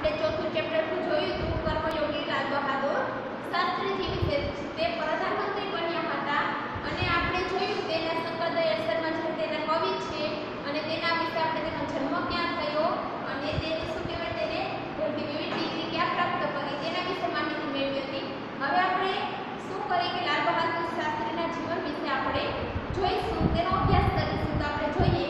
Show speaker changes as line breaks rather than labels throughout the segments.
આપણે ચોથું ચેપ્ટર જોયું હતું, કર્મયોગી લાલ બહાદુર. શાસ્ત્રીજી વિશે તે પ્રધાનમંત્રી બન્યા હતા અને આપણે જોયું તેના શંકરદયાળ અસરમાં છે તેના કવિ છે અને તેના વિશે આપણે તેનો જન્મ ક્યાં થયો અને તેને શું કહેવાય તેને વિવિધ ડિગ્રી ક્યાં પ્રાપ્ત કરી તેના વિશે માહિતી મેળવી હતી. હવે આપણે શું કરીએ કે લાલ બહાદુર શાસ્ત્રીના જીવન વિશે આપણે જોઈશું, તેનો અભ્યાસ કરીશું, તો આપણે જોઈએ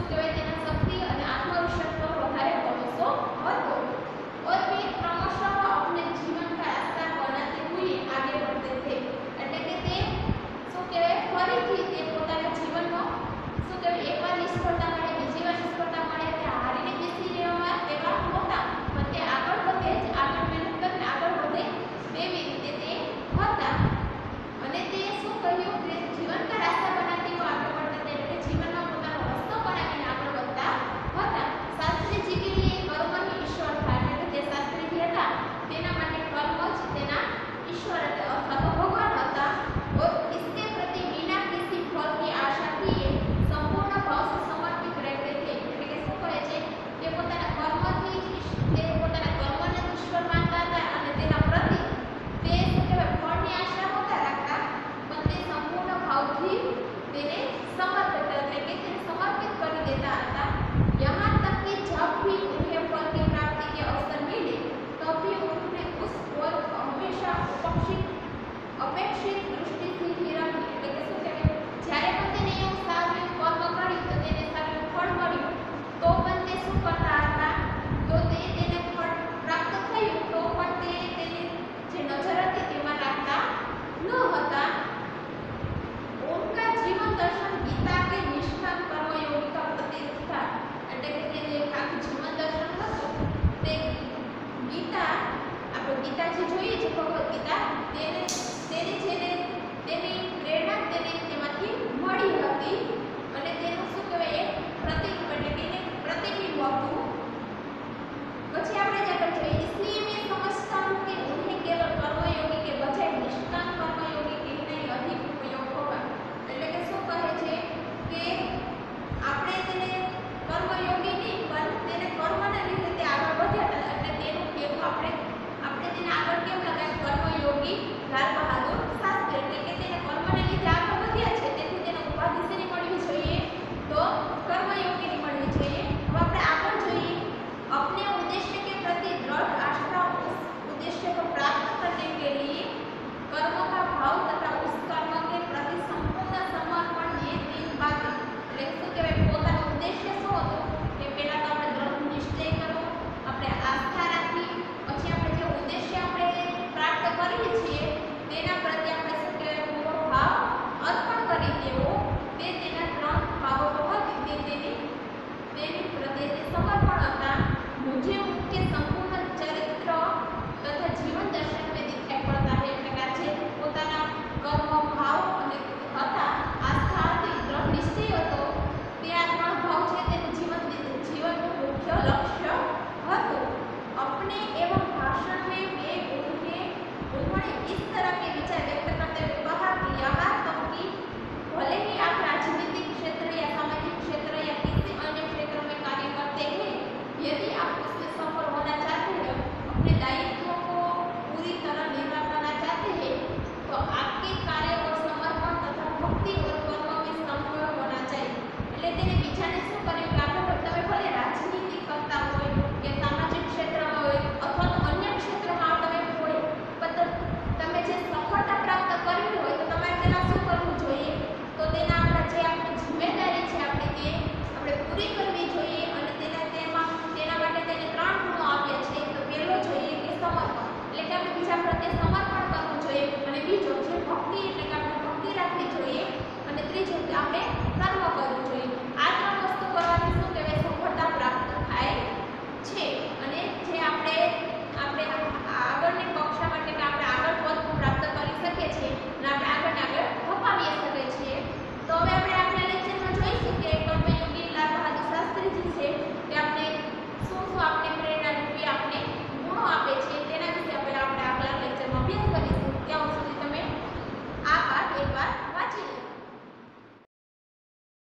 Ustedes tienen Make sure Claro,